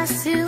I see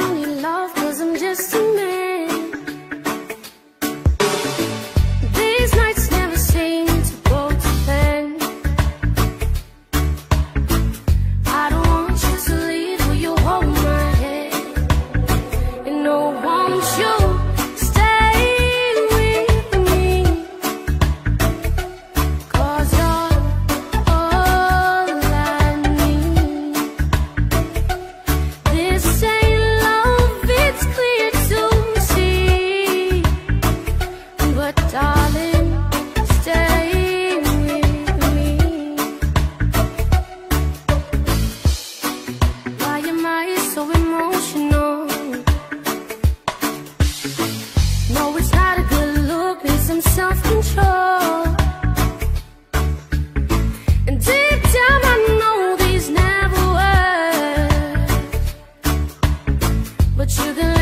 to the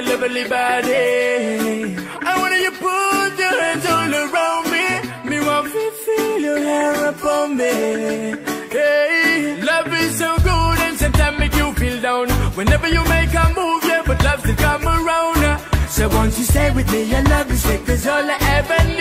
your lovely body. I wanna you put your hands all around me. Me want to feel your hair upon me. Hey, love is so good and sometimes make you feel down. Whenever you make a move, yeah, but love still come around. So won't you stay with me? Your love is sick, cause all I ever need.